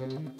Mm-hmm.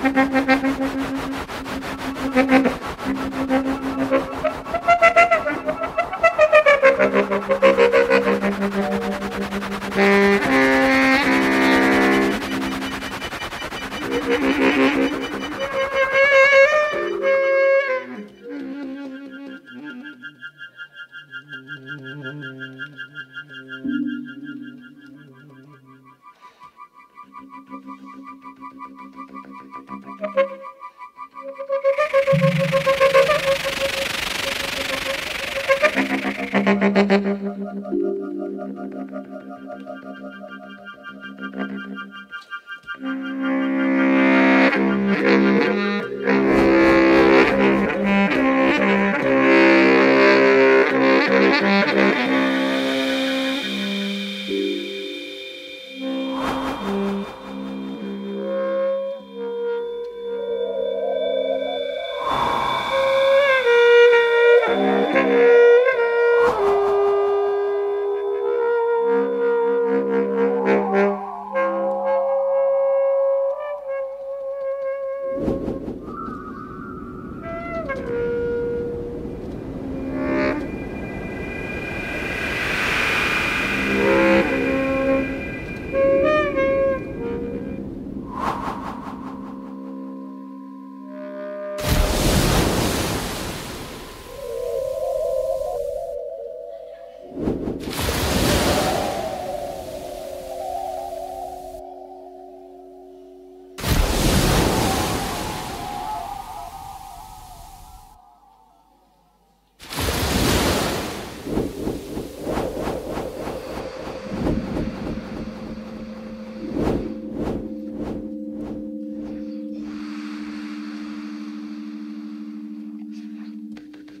Thank Thank you.